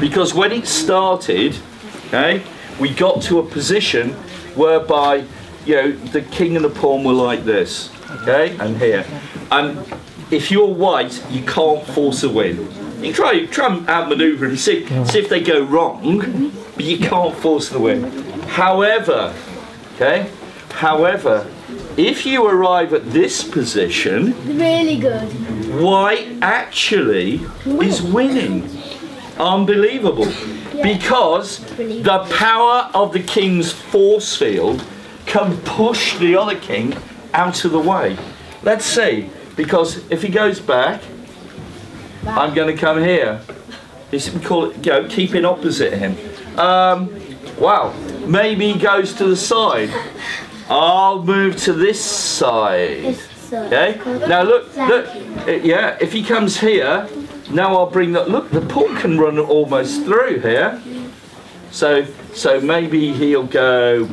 Because when it started, okay, we got to a position whereby, you know, the king and the pawn were like this, okay, and here. And if you're white, you can't force a win. You try, try and outmaneuver them, see, see if they go wrong, but you can't force the win. However, okay, however, if you arrive at this position, Really good. white actually is winning. Unbelievable. Because the power of the king's force field can push the other king out of the way. Let's see, because if he goes back, I'm going to come here. This we call it, you know, keeping opposite him. Um, wow, maybe he goes to the side. I'll move to this side. Okay. Now look, look. Yeah, if he comes here, now I'll bring that. Look, the pawn can run almost through here. So, so maybe he'll go.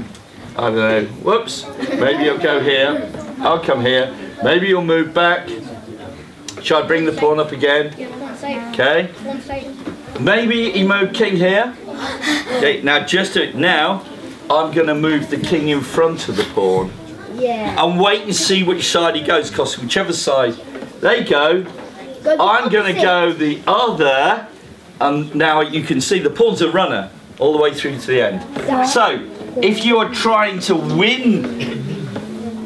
I don't know. Whoops. Maybe he'll go here. I'll come here. Maybe he'll move back. Shall I bring the pawn up again? Okay. Maybe he moved king here. Okay. Now just now, I'm going to move the king in front of the pawn. Yeah. and wait and see which side he goes because whichever side. They go. Go the I'm going to go the other and now you can see the pawn's a runner all the way through to the end. So if you are trying to win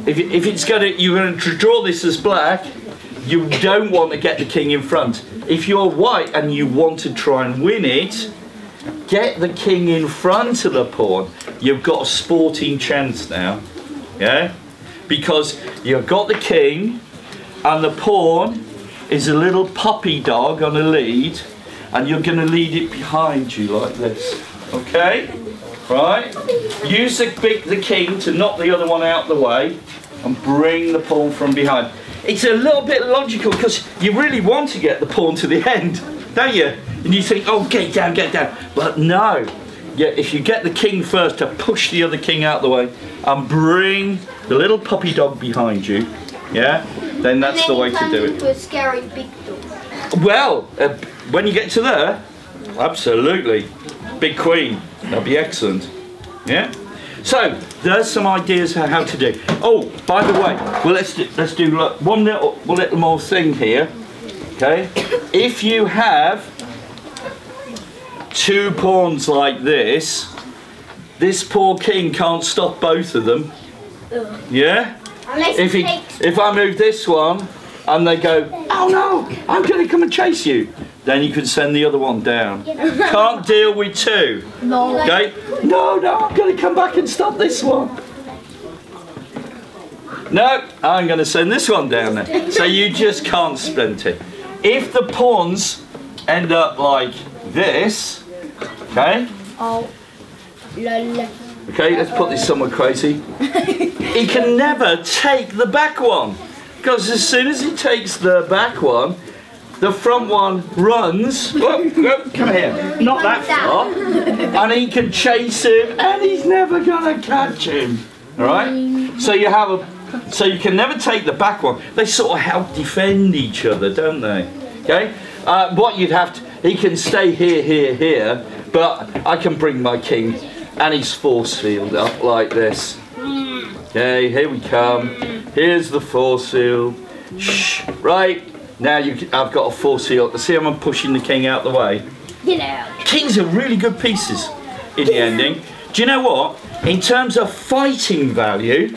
if, if it's going to you're going to draw this as black you don't want to get the king in front. If you're white and you want to try and win it get the king in front of the pawn. You've got a sporting chance now yeah? Because you've got the king and the pawn is a little puppy dog on a lead and you're going to lead it behind you like this okay? Right? Use the big the king to knock the other one out the way and bring the pawn from behind. It's a little bit logical because you really want to get the pawn to the end don't you and you think oh get down get down but no yeah, if you get the king first to push the other king out the way and bring the little puppy dog behind you, yeah, then that's the way to do it. A scary big dog. Well, uh, when you get to there, absolutely, big queen, that'd be excellent, yeah. So there's some ideas how to do. Oh, by the way, well let's do, let's do look, one little one little more thing here. Okay, if you have two pawns like this, this poor king can't stop both of them. Yeah. Unless If he, if I move this one, and they go, oh no, I'm going to come and chase you, then you can send the other one down. Can't deal with two. no. Okay? No, no, I'm going to come back and stop this one. No, I'm going to send this one down there. So you just can't sprint it. If the pawns end up like this, okay? Oh. Lol. Okay, let's put this somewhere crazy. he can never take the back one. Because as soon as he takes the back one, the front one runs. Whoa, whoa, come here. Not that far. And he can chase him and he's never gonna catch him. Alright? Mm. So you have a so you can never take the back one. They sort of help defend each other, don't they? Okay? Uh, what you'd have to he can stay here, here, here, but I can bring my king and his force field up like this. Okay, here we come. Here's the force field. Shh. Right now, you, I've got a force field. See, how I'm pushing the king out the way. Get out. Kings are really good pieces in the ending. Do you know what? In terms of fighting value,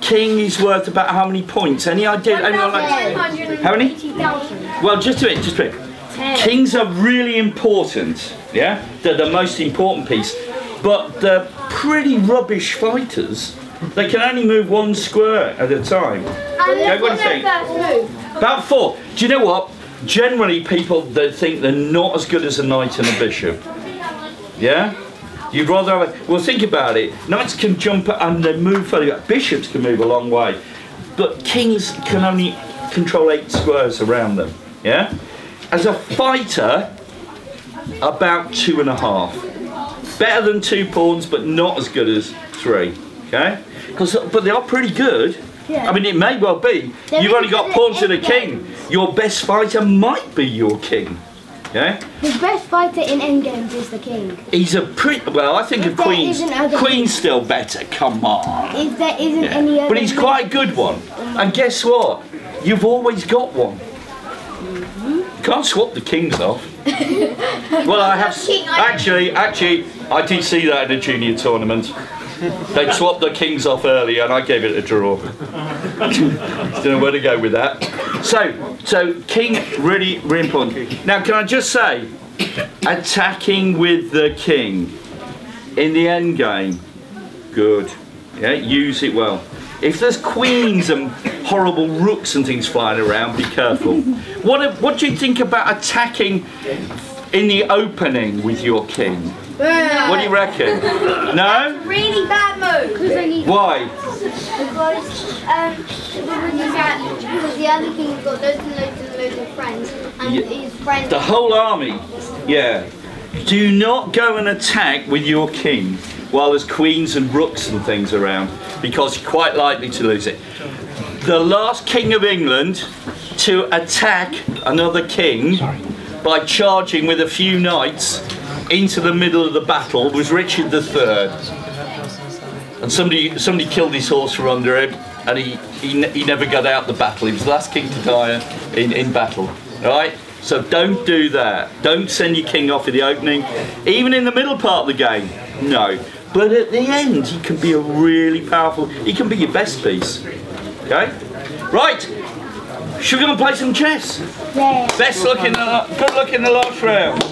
king is worth about how many points? Any idea? Anyone like? How many? Well, just a bit, just a bit. Kings are really important, yeah? They're the most important piece. But they're pretty rubbish fighters. They can only move one square at a time. Okay, what do you think? About four. Do you know what? Generally, people they think they're not as good as a knight and a bishop. Yeah? You'd rather have a. Well, think about it. Knights can jump and they move further. Bishops can move a long way. But kings can only control eight squares around them. Yeah? As a fighter, about two and a half. Better than two pawns, but not as good as three. Okay? 'Cause- but they are pretty good. I mean, it may well be. They're You've only got pawns and a king. Your best fighter might be your king. Yeah? The best fighter in Endgames is the king. He's a pretty. Well, I think If of Queen's. Queen's still better. Come on. If there isn't Yeah. any other. But he's quite a good one. Oh and guess what? You've always got one. Can't swap the kings off. well, I have. Actually, actually, I did see that in a junior tournament. They swapped the kings off early, and I gave it a draw. Don't know where to go with that. So, so king really, really important. Now, can I just say, attacking with the king in the end game, good. Yeah, use it well. If there's queens and horrible rooks and things flying around, be careful. What what do you think about attacking in the opening with your king? What do you reckon? No? Really bad move. Why? Because um, because he's at, because the other king's got loads and loads and loads of friends, and Yeah. his friends. The whole army. Yeah. Do not go and attack with your king while there's queens and rooks and things around, because you're quite likely to lose it. The last king of England to attack another king by charging with a few knights into the middle of the battle was Richard III. And somebody somebody killed his horse from under him, and he, he, he never got out the battle. He was the last king to die in, in battle. Right? So don't do that. Don't send your king off in the opening, even in the middle part of the game. No. But at the end, he can be a really powerful. He can be your best piece. Okay? Right. Should we go and play some chess? Yeah. Best luck in the good luck in the last round.